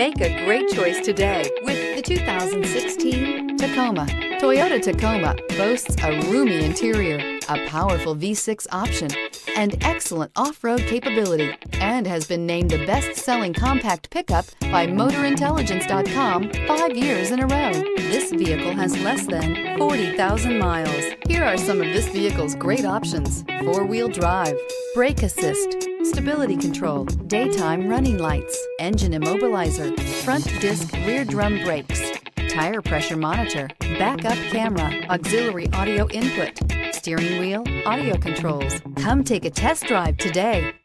Make a great choice today with the 2016 Tacoma. Toyota Tacoma boasts a roomy interior, a powerful V6 option, and excellent off-road capability, and has been named the best-selling compact pickup by MotorIntelligence.com five years in a row. This vehicle has less than 40,000 miles. Here are some of this vehicle's great options. Four-wheel drive, brake assist, stability control, daytime running lights, engine immobilizer, front disc rear drum brakes, tire pressure monitor, backup camera, auxiliary audio input, steering wheel, audio controls. Come take a test drive today.